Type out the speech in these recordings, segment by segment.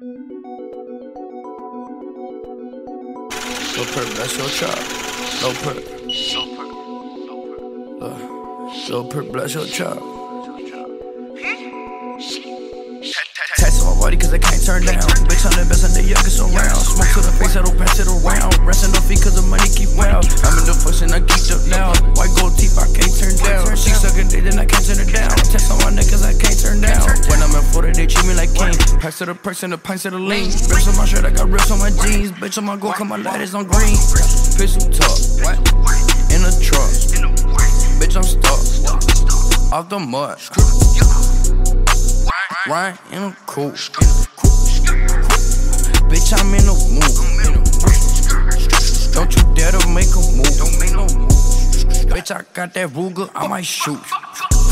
No perk, that's your chop. No perk. Uh, no perk, bless your chop. Tats on my body cause I can't turn down. Bitch, I'm the best and the youngest around. Smoke to the face, I don't pass it around. Resting no feet cause the Packs to the perks and the pints to the lean. Rips on my shirt, I got rips on my jeans. Bitch, on my gold, cause my light is on green. Pistol talk, in the truck. Bitch, I'm stuck. Off the mud. Ryan in a coupe. Bitch, I'm in a mood. Don't you dare to make a move. Don't make no move. Bitch, I got that Ruger, I might shoot.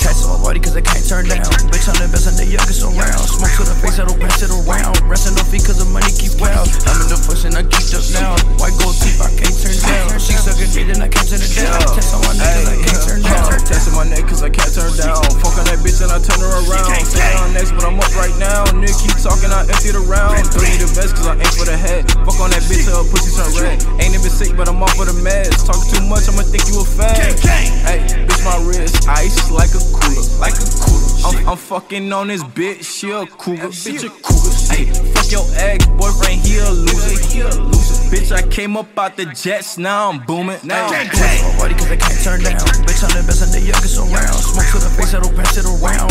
Tats on my body cause I can't turn down. Bitch, I'm the best and the youngest around. Smoke to the face, I don't pass it no feet cause the money keep wild. I'm in the function, I geeked up now. White gold teeth, I can't turn down. She sucking dick, then I can't turn it down. On my neck cause I can't turn down. Testing my neck cause I can't turn down. Fuck on that bitch and I turn her around. Say on next, but I'm up right now. Nigga keep talking, I empty the round. Three the best cause I aim for the head. Fuck on that bitch till her pussy turn red. Ain't even sick, but I'm off for the meds. Talking too much, I'ma think you a fag. Hey, bitch, my wrist ice like a cooler, like a cooler. I'm, I'm fucking on this bitch, she a cougar, bitch a cougar. Your ex boyfriend, he a loser, he a loser. Bitch, I came up out the jets, now I'm booming. Now I'm Tats on my body cause I can't turn down. Bitch, I'm the best and the youngest around. Smoke to the face, I don't pass it around.